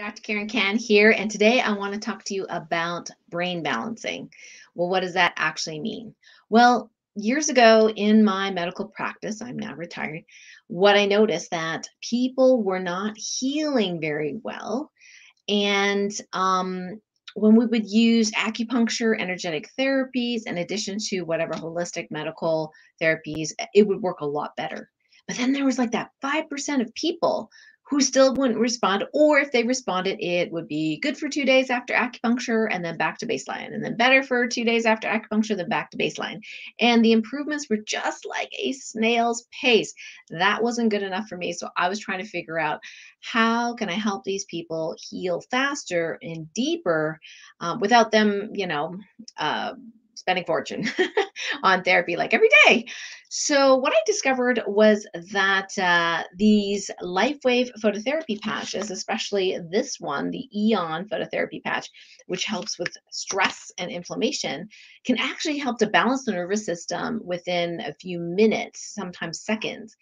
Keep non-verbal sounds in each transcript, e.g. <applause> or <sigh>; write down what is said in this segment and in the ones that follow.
Dr. Karen Kan here, and today I want to talk to you about brain balancing. Well, what does that actually mean? Well, years ago in my medical practice, I'm now retired, what I noticed that people were not healing very well. And um, when we would use acupuncture, energetic therapies, in addition to whatever holistic medical therapies, it would work a lot better. But then there was like that 5% of people who still wouldn't respond, or if they responded, it would be good for two days after acupuncture and then back to baseline, and then better for two days after acupuncture, then back to baseline. And the improvements were just like a snail's pace. That wasn't good enough for me. So I was trying to figure out how can I help these people heal faster and deeper um, without them, you know, uh, spending fortune <laughs> on therapy like every day. So, what I discovered was that uh, these LifeWave phototherapy patches, especially this one, the Aeon phototherapy patch, which helps with stress and inflammation, can actually help to balance the nervous system within a few minutes, sometimes seconds.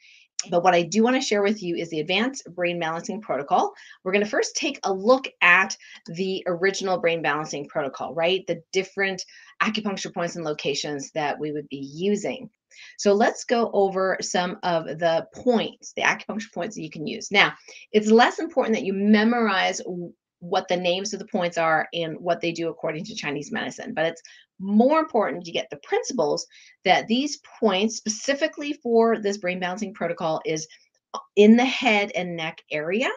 But what I do want to share with you is the advanced brain balancing protocol. We're going to first take a look at the original brain balancing protocol, right? The different acupuncture points and locations that we would be using. So let's go over some of the points, the acupuncture points that you can use. Now, it's less important that you memorize what the names of the points are and what they do according to Chinese medicine, but it's more important to get the principles that these points specifically for this brain balancing protocol is uh, in the head and neck area.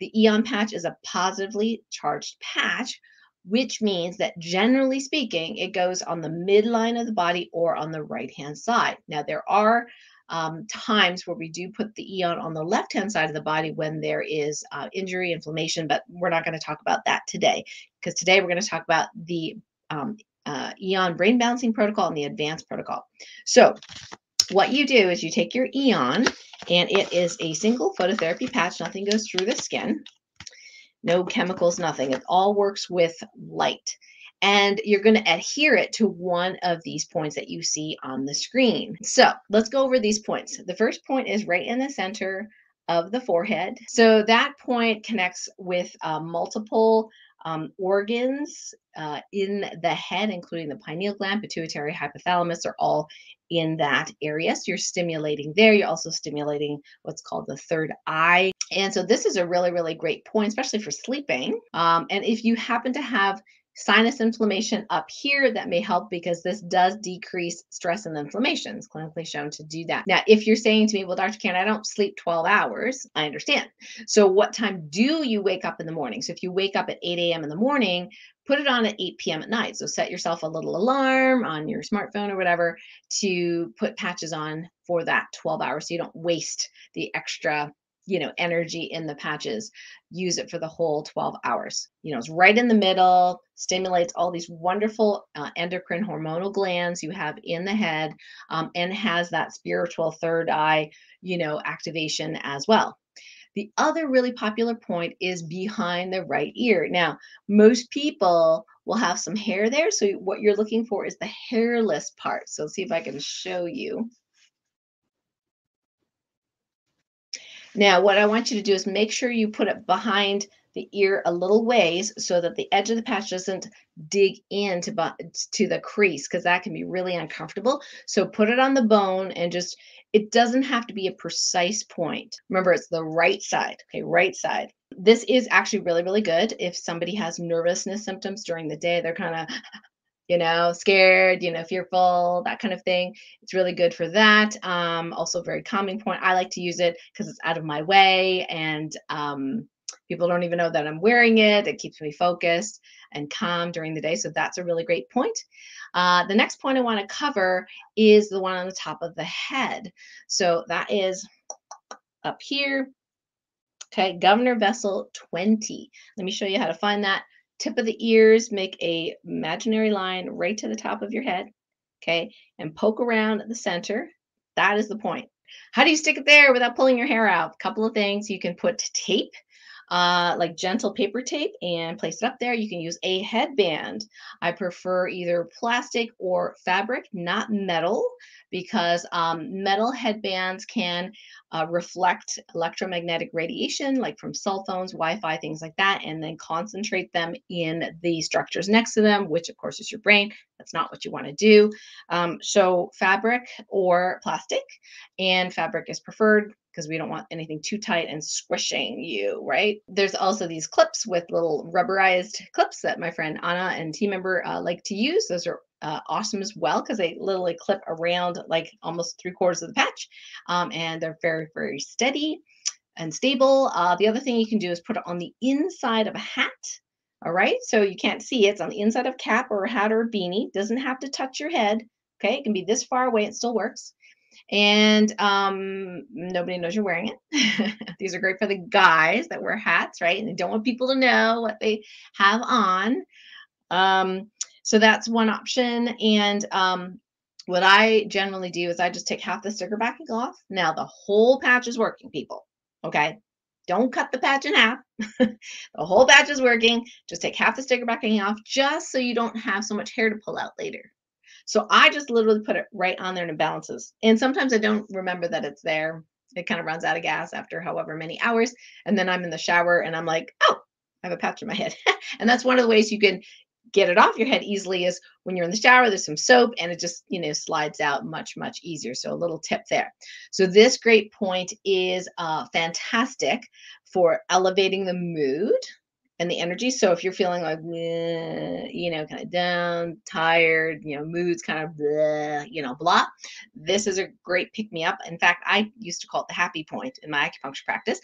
The Aeon patch is a positively charged patch, which means that generally speaking, it goes on the midline of the body or on the right hand side. Now, there are um, times where we do put the Aeon on the left hand side of the body when there is uh, injury, inflammation, but we're not going to talk about that today because today we're going to talk about the um, uh, Aeon brain balancing protocol and the advanced protocol. So, what you do is you take your Aeon, and it is a single phototherapy patch, nothing goes through the skin, no chemicals, nothing. It all works with light and you're going to adhere it to one of these points that you see on the screen. So let's go over these points. The first point is right in the center of the forehead. So that point connects with uh, multiple um, organs uh, in the head, including the pineal gland, pituitary, hypothalamus, are all in that area. So you're stimulating there. You're also stimulating what's called the third eye. And so this is a really, really great point, especially for sleeping. Um, and if you happen to have sinus inflammation up here that may help because this does decrease stress and inflammation. It's clinically shown to do that. Now, if you're saying to me, well, Dr. Karen, I don't sleep 12 hours, I understand. So, what time do you wake up in the morning? So, if you wake up at 8 a.m. in the morning, put it on at 8 p.m. at night. So, set yourself a little alarm on your smartphone or whatever to put patches on for that 12 hours so you don't waste the extra you know energy in the patches use it for the whole 12 hours. You know it's right in the middle stimulates all these wonderful uh, endocrine hormonal glands you have in the head um, and has that spiritual third eye you know activation as well. The other really popular point is behind the right ear. Now most people will have some hair there so what you're looking for is the hairless part. So see if i can show you Now, what I want you to do is make sure you put it behind the ear a little ways so that the edge of the patch doesn't dig into to the crease because that can be really uncomfortable. So put it on the bone and just it doesn't have to be a precise point. Remember, it's the right side. Okay, right side. This is actually really, really good if somebody has nervousness symptoms during the day. They're kind of you know, scared, you know, fearful, that kind of thing. It's really good for that. Um, also, very calming point. I like to use it because it's out of my way and um, people don't even know that I'm wearing it. It keeps me focused and calm during the day. So, that's a really great point. Uh, the next point I want to cover is the one on the top of the head. So, that is up here. Okay, governor vessel 20. Let me show you how to find that tip of the ears, make a imaginary line right to the top of your head, okay, and poke around at the center. That is the point. How do you stick it there without pulling your hair out? A couple of things. You can put tape uh, like gentle paper tape and place it up there. You can use a headband. I prefer either plastic or fabric, not metal, because um, metal headbands can uh, reflect electromagnetic radiation, like from cell phones, Wi Fi, things like that, and then concentrate them in the structures next to them, which of course is your brain. That's not what you want to do. Um, so, fabric or plastic, and fabric is preferred because we don't want anything too tight and squishing you, right? There's also these clips with little rubberized clips that my friend Anna and team member uh, like to use. Those are uh, awesome as well because they literally clip around like almost three quarters of the patch um, and they're very, very steady and stable. Uh, the other thing you can do is put it on the inside of a hat. All right, so you can't see it. It's on the inside of cap or a hat or a beanie. Doesn't have to touch your head. Okay, it can be this far away. It still works and um, nobody knows you're wearing it. <laughs> These are great for the guys that wear hats, right? And they don't want people to know what they have on. Um, so that's one option. And um, what I generally do is I just take half the sticker backing off. Now the whole patch is working, people. Okay. Don't cut the patch in half. <laughs> the whole patch is working. Just take half the sticker backing off just so you don't have so much hair to pull out later. So I just literally put it right on there and it balances. And sometimes I don't remember that it's there. It kind of runs out of gas after however many hours. And then I'm in the shower and I'm like, oh, I have a patch on my head. <laughs> and that's one of the ways you can get it off your head easily is when you're in the shower, there's some soap and it just, you know, slides out much, much easier. So a little tip there. So this great point is uh, fantastic for elevating the mood and the energy. So if you're feeling like, you know, kind of down, tired, you know, moods kind of, blah, you know, blah, this is a great pick me up. In fact, I used to call it the happy point in my acupuncture practice.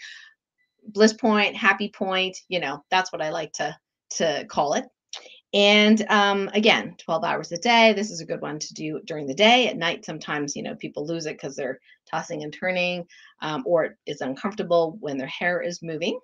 Bliss point, happy point, you know, that's what I like to to call it. And um, again, 12 hours a day. This is a good one to do during the day. At night, sometimes, you know, people lose it because they're tossing and turning um, or it's uncomfortable when their hair is moving.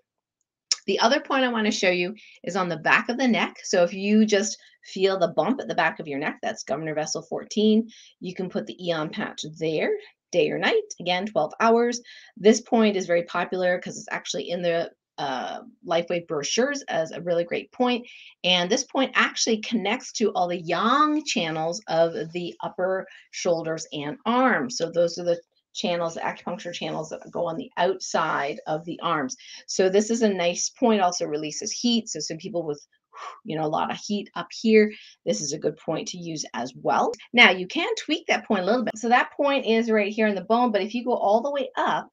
The other point I want to show you is on the back of the neck. So if you just feel the bump at the back of your neck, that's governor vessel 14, you can put the Aeon patch there day or night, again, 12 hours. This point is very popular because it's actually in the uh, LifeWave brochures as a really great point. And this point actually connects to all the yang channels of the upper shoulders and arms. So those are the channels, acupuncture channels that go on the outside of the arms. So this is a nice point, also releases heat. So some people with you know, a lot of heat up here. This is a good point to use as well. Now you can tweak that point a little bit. So that point is right here in the bone, but if you go all the way up,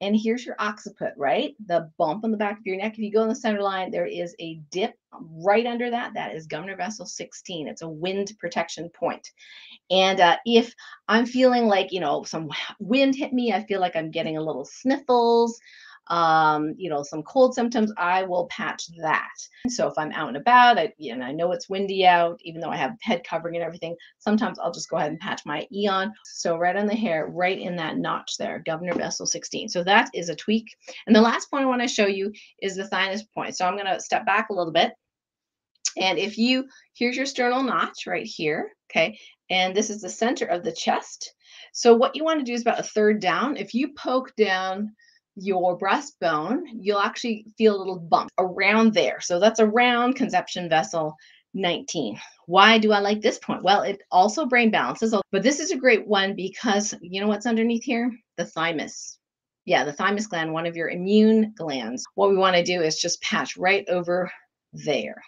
and here's your occiput, right? The bump on the back of your neck. If you go in the center line, there is a dip right under that. That is governor vessel 16. It's a wind protection point. And uh, if I'm feeling like, you know, some wind hit me, I feel like I'm getting a little sniffles, um, you know, some cold symptoms, I will patch that. So if I'm out and about, I, you know, I know it's windy out, even though I have head covering and everything, sometimes I'll just go ahead and patch my Aeon. So right on the hair, right in that notch there, Governor Vessel 16. So that is a tweak. And the last point I want to show you is the thymus point. So I'm going to step back a little bit. And if you, here's your sternal notch right here, okay? And this is the center of the chest. So what you want to do is about a third down. If you poke down your breastbone, you'll actually feel a little bump around there. So that's around conception vessel 19. Why do I like this point? Well, it also brain balances, but this is a great one because you know what's underneath here? The thymus. Yeah, the thymus gland, one of your immune glands. What we want to do is just patch right over there.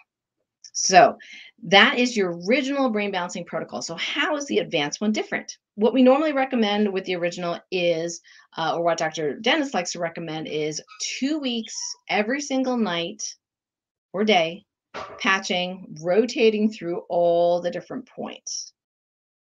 So that is your original brain balancing protocol. So how is the advanced one different? What we normally recommend with the original is, uh, or what Dr. Dennis likes to recommend is two weeks every single night or day, patching, rotating through all the different points.